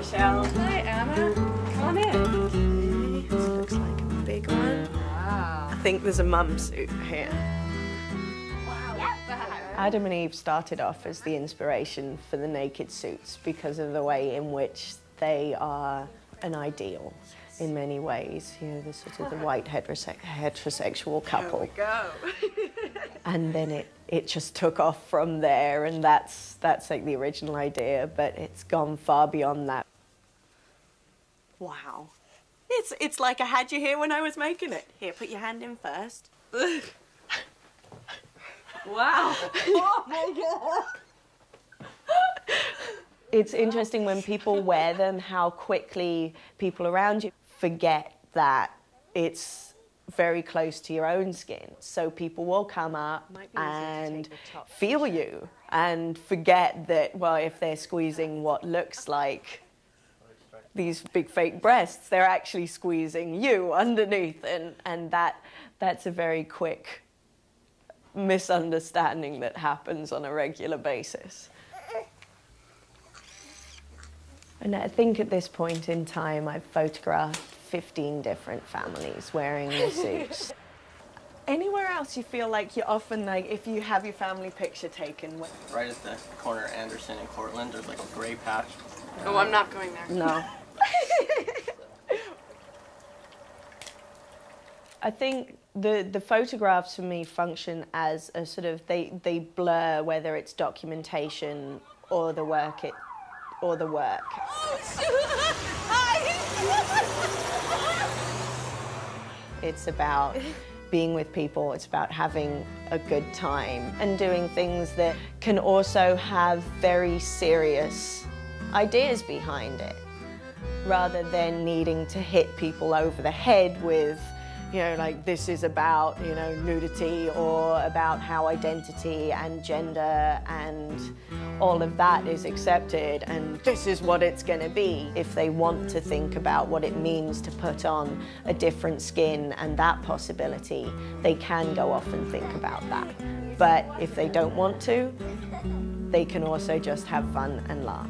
Michelle. Hi, Anna. Come on in. This looks like a big one. Wow. I think there's a mum suit here. Wow. Adam and Eve started off as the inspiration for the naked suits because of the way in which they are an ideal in many ways. You know, the sort of the white heterosexual couple. There we go. and then it, it just took off from there, and that's that's like the original idea, but it's gone far beyond that. Wow. It's, it's like I had you here when I was making it. Here, put your hand in first. wow. Oh my God. It's interesting when people wear them how quickly people around you forget that it's very close to your own skin. So people will come up and feel you and forget that, well, if they're squeezing what looks like these big fake breasts, they're actually squeezing you underneath. And, and that, that's a very quick misunderstanding that happens on a regular basis. And I think at this point in time, I've photographed 15 different families wearing the suits. Anywhere else you feel like you're often like, if you have your family picture taken? Right at the corner of Anderson and Cortland, there's like a gray patch. Oh, I'm not going there. No. I think the, the photographs for me function as a sort of, they, they blur whether it's documentation or the work it, or the work. It's about being with people, it's about having a good time and doing things that can also have very serious ideas behind it rather than needing to hit people over the head with you know, like this is about, you know, nudity or about how identity and gender and all of that is accepted and this is what it's going to be. If they want to think about what it means to put on a different skin and that possibility, they can go off and think about that. But if they don't want to, they can also just have fun and laugh.